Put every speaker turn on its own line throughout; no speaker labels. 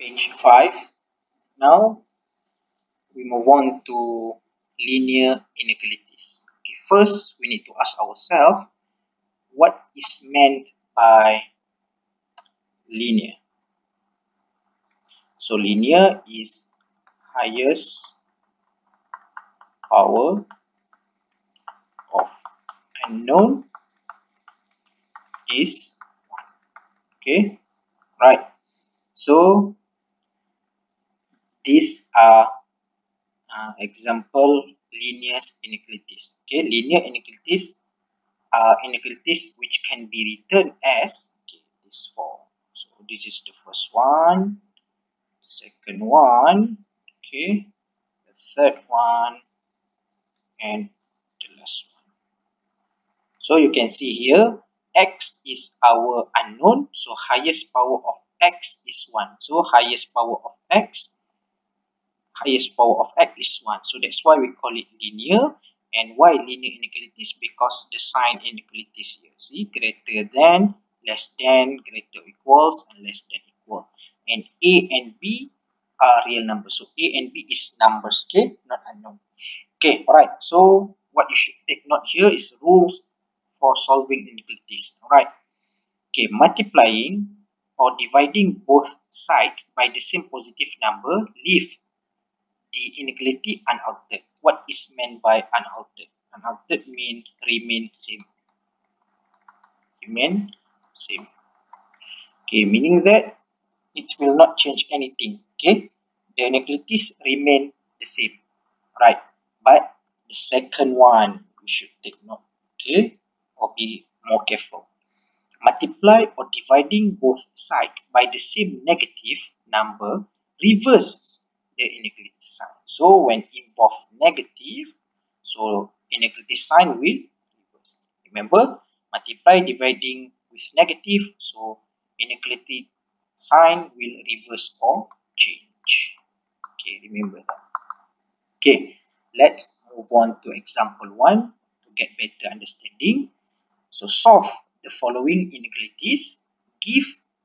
page 5 now we move on to linear inequalities. Okay first we need to ask ourselves what is meant by linear? So linear is highest power of unknown is 1 okay right. So these are uh, example linear inequalities. Okay, linear inequalities are inequalities which can be written as okay, this form. So this is the first one, second one, okay, the third one, and the last one. So you can see here, x is our unknown. So highest power of x is 1. So highest power of x highest power of x is 1. So that's why we call it linear. And why linear inequalities? Because the sign inequalities here. See, greater than, less than, greater equals, and less than equal. And A and B are real numbers. So A and B is numbers, okay? Not unknown. Okay, alright. So what you should take note here is rules for solving inequalities. Alright. Okay, multiplying or dividing both sides by the same positive number leave the inequality unaltered. What is meant by unaltered? Unaltered mean remain same. Remain same. Okay, meaning that it will not change anything. Okay, the inequalities remain the same. Right, but the second one we should take note. Okay, or be more careful. Multiply or dividing both sides by the same negative number reverses inequality sign. So when involve negative, so inequality sign will reverse. Remember, multiply dividing with negative, so inequality sign will reverse or change. Okay, remember that. Okay, let's move on to example 1 to get better understanding. So solve the following inequalities. Give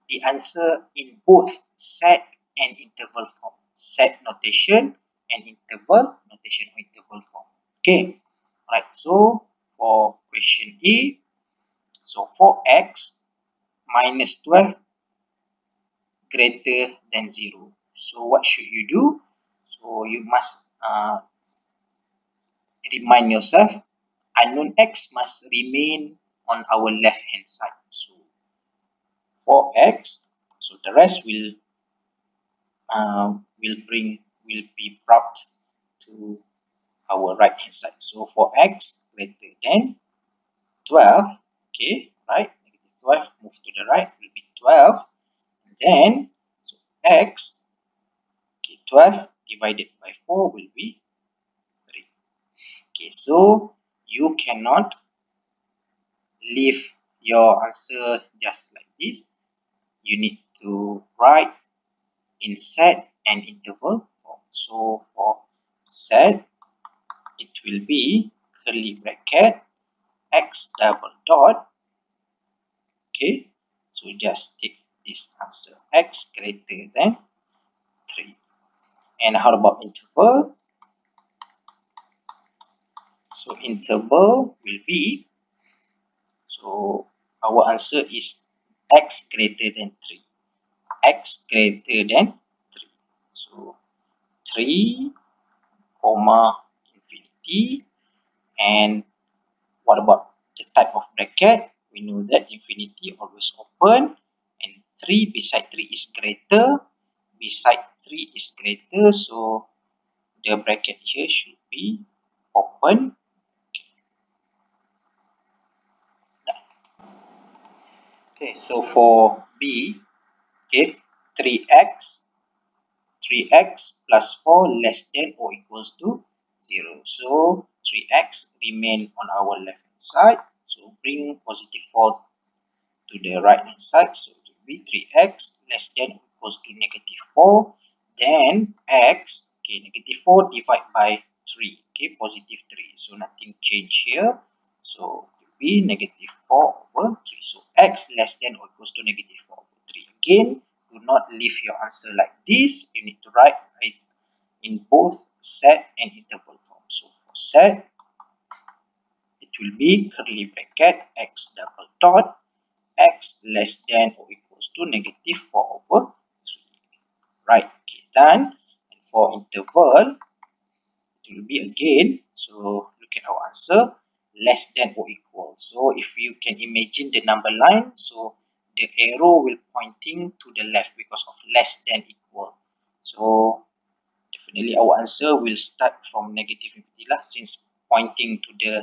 the answer in both set and interval form set notation and interval notation or interval form. Okay, right. So for question E, so for x minus 12 greater than 0. So what should you do? So you must uh, remind yourself unknown x must remain on our left hand side. So for x, so the rest will uh, will bring will be brought to our right hand side. So for x greater than 12, okay, right, negative 12 move to the right will be 12. And then so x okay, 12 divided by 4 will be 3. Okay, so you cannot leave your answer just like this. You need to write in and interval. So for set, it will be curly bracket x double dot. Okay, so just take this answer x greater than 3. And how about interval? So interval will be, so our answer is x greater than 3 x greater than 3. So 3 comma infinity and what about the type of bracket? We know that infinity always open and 3 beside 3 is greater beside 3 is greater so the bracket here should be open okay so for b okay 3x 3x plus 4 less than or equals to 0 so 3x remain on our left hand side. So bring positive 4 to the right hand side. So it will be 3x less than or equals to negative 4 then x okay negative 4 divide by 3 okay positive 3 so nothing change here. So it will be negative 4 over 3 so x less than or equals to negative 4 over 3 again do not leave your answer like this. You need to write it in both set and interval form. So for set, it will be curly bracket x double dot x less than or equals to negative 4 over 3. Right, okay, done. And for interval, it will be again, so look at our answer, less than or equal. So if you can imagine the number line, so the arrow will pointing to the left because of less than equal. So definitely our answer will start from negative infinity lah since pointing to the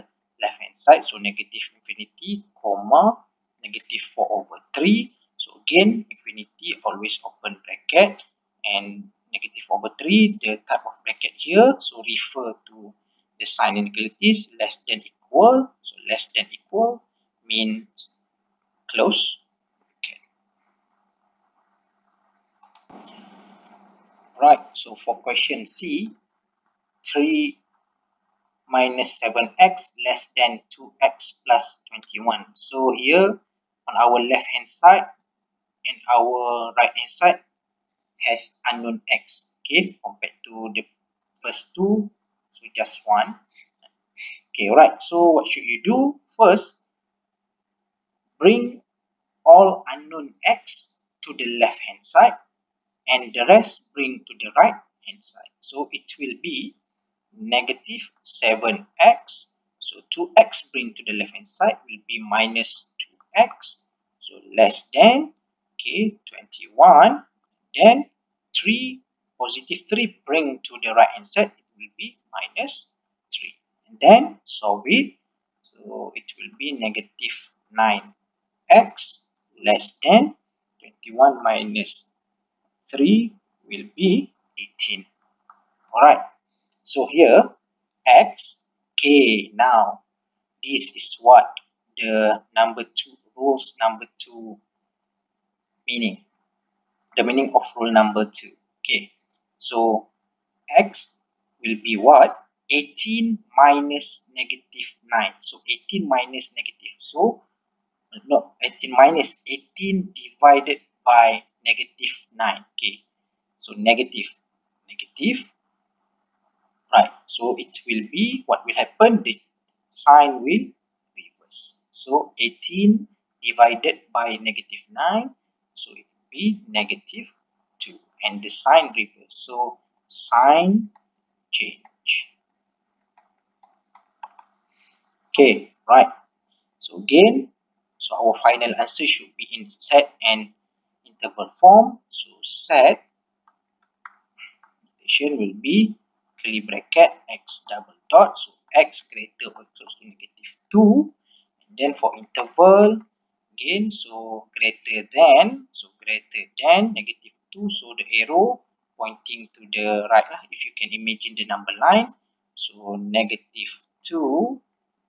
left hand side. So negative infinity, comma, negative 4 over 3. So again, infinity always open bracket and negative over 3, the type of bracket here. So refer to the sign inequalities less than equal. So less than equal means close Right, so for question C, 3 minus 7x less than 2x plus 21. So here on our left hand side and our right hand side has unknown x, okay, compared to the first two, so just one. Okay, right, so what should you do? First, bring all unknown x to the left hand side and the rest bring to the right hand side. So it will be negative 7x. So 2x bring to the left hand side will be minus 2x. So less than, okay, 21. Then 3, positive 3 bring to the right hand side, it will be minus 3. And then solve it. So it will be negative 9x less than 21 minus 3 will be 18. Alright, so here x, k. Now, this is what the number 2, rules number 2 meaning. The meaning of rule number 2. Okay, so x will be what? 18 minus negative 9. So 18 minus negative. So, no, 18 minus 18 divided by negative 9 okay? So negative negative right? So it will be what will happen the sign will reverse. So 18 divided by negative 9 so it will be negative 2 and the sign reverse. So sign change. Okay right? So again so our final answer should be in set and interval form. So set notation will be curly bracket x double dot. So x greater or equal to negative 2. And then for interval, again, so greater than, so greater than negative 2. So the arrow pointing to the right lah, if you can imagine the number line. So negative 2,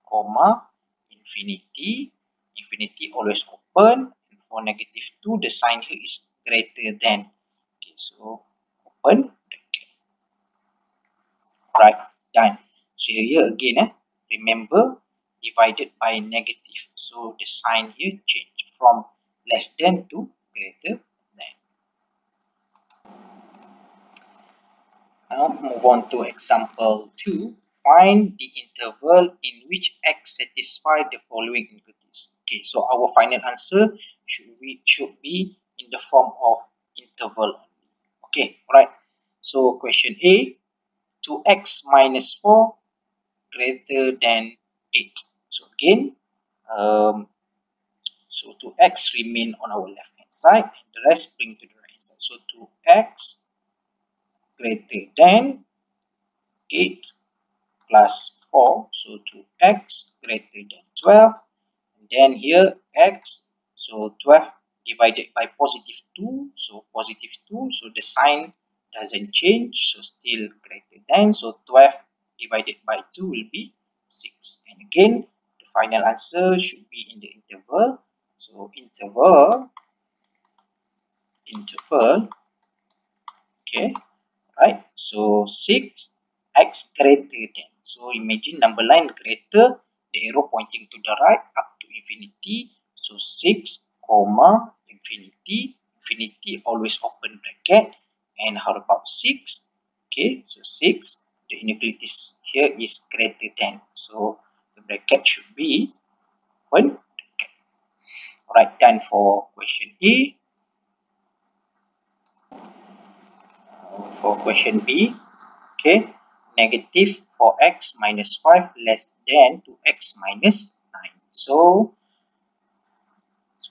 comma, infinity. Infinity always open for negative 2, the sign here is greater than. Okay, so open bracket. Right, done. So here again, eh, remember divided by negative. So the sign here change from less than to greater than. Now move on to example 2. Find the interval in which x satisfy the following inequalities. Okay, so our final answer should be should be in the form of interval okay right so question a 2x minus 4 greater than 8 so again um, so 2x remain on our left hand side and the rest bring to the right side. So 2x greater than 8 plus 4 so 2x greater than 12 and then here x so 12 divided by positive 2. So positive 2. So the sign doesn't change. So still greater than. So 12 divided by 2 will be 6. And again, the final answer should be in the interval. So interval, interval, okay, right. So 6 x greater than. So imagine number line greater, the arrow pointing to the right up to infinity So 6 comma infinity infinity always open bracket. And how about 6 okay so 6 the inequalities here is greater than. So the bracket should be open bracket alright done for question E uh, for question B okay negative 4x minus 5 less than 2x minus 9 so so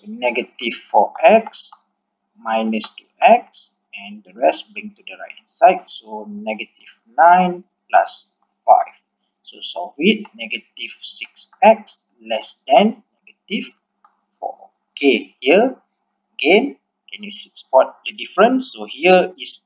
negative 4x minus 2x and the rest bring to the right hand side. So negative 9 plus 5 so solve it. Negative 6x less than negative 4 okay here again can you spot the difference? So here is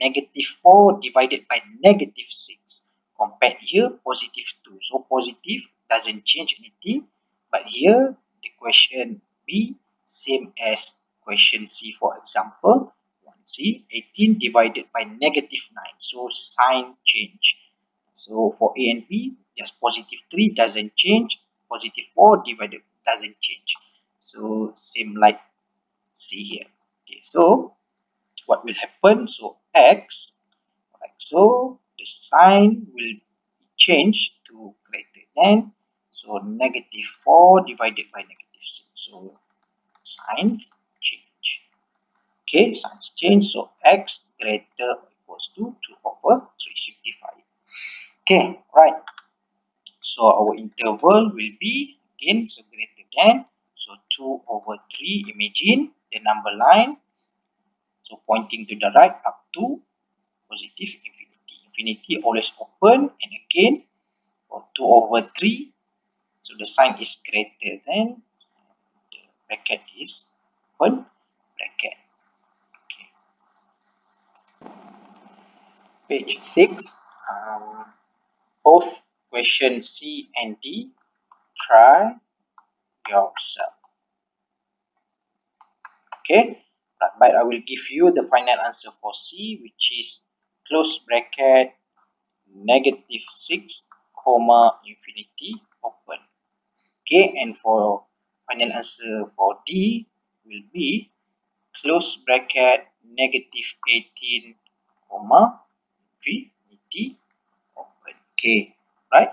negative 4 divided by negative 6 compared here positive 2 so positive doesn't change anything. But here the question B same as question C for example. 1C 18 divided by negative 9 so sign change. So for A and B just positive 3 doesn't change. Positive 4 divided doesn't change. So same like C here. Okay so what will happen? So x like so the sign will change to greater than. So negative 4 divided by negative 6 so signs change. Okay signs change. So x greater equals to 2 over 3 simplify okay right. So our interval will be again so greater than so 2 over 3 imagine the number line. So pointing to the right up to positive infinity. Infinity always open and again for 2 over 3. So the sign is greater than bracket is open bracket. Okay. Page 6. Um, both question C and D. Try yourself. Okay but I will give you the final answer for C which is close bracket negative 6 comma infinity open okay and for final answer for D will be close bracket negative 18 comma infinity open. Okay right